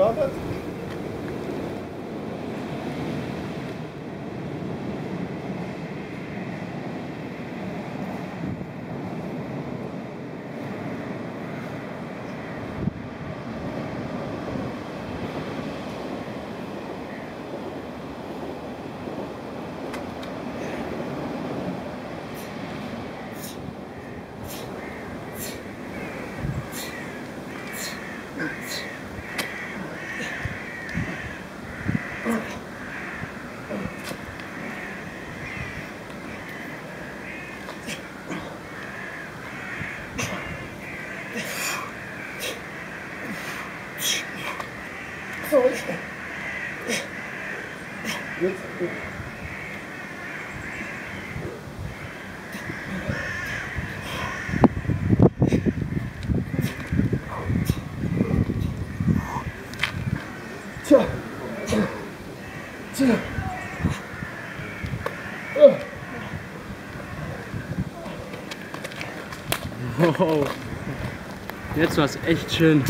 gestartet. Jetzt war es echt schön.